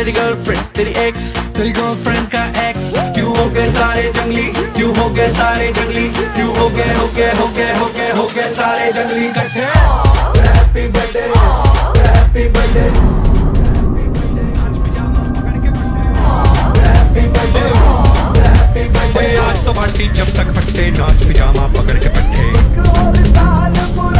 तेरी गर्लफ्रेंड तेरी एक्स तेरी गर्लफ्रेंड का एक्स क्यों हो गए सारे जंगली? क्यों हो गए सारे जंगली? क्यों हो गए हो गए हो गए हो गए हो गए सारे जंगली? हैप्पी बर्थडे हैप्पी बर्थडे आज तो पार्टी जब तक फटे नाच पिजामा पकड़ के पट्टे। और साल पूरा